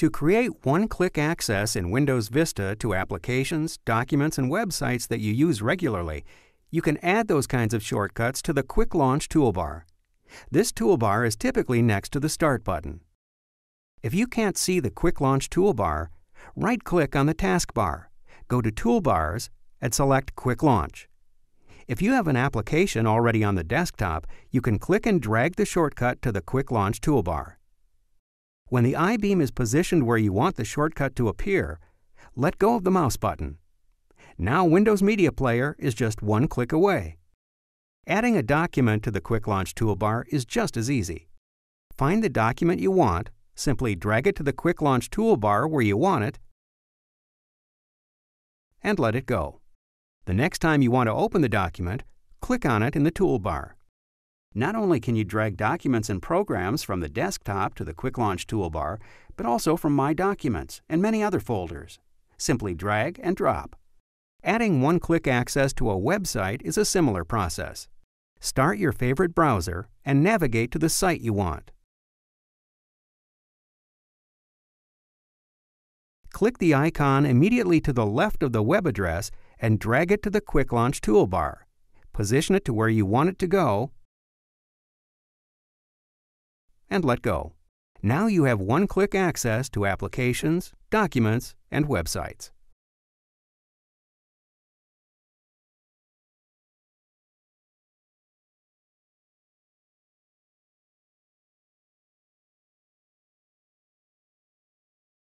To create one-click access in Windows Vista to applications, documents, and websites that you use regularly, you can add those kinds of shortcuts to the Quick Launch toolbar. This toolbar is typically next to the Start button. If you can't see the Quick Launch toolbar, right-click on the taskbar, go to Toolbars, and select Quick Launch. If you have an application already on the desktop, you can click and drag the shortcut to the Quick Launch toolbar. When the I-beam is positioned where you want the shortcut to appear, let go of the mouse button. Now Windows Media Player is just one click away. Adding a document to the Quick Launch toolbar is just as easy. Find the document you want, simply drag it to the Quick Launch toolbar where you want it, and let it go. The next time you want to open the document, click on it in the toolbar. Not only can you drag documents and programs from the desktop to the Quick Launch toolbar, but also from My Documents and many other folders. Simply drag and drop. Adding one-click access to a website is a similar process. Start your favorite browser and navigate to the site you want. Click the icon immediately to the left of the web address and drag it to the Quick Launch toolbar. Position it to where you want it to go and let go. Now you have one-click access to applications, documents, and websites.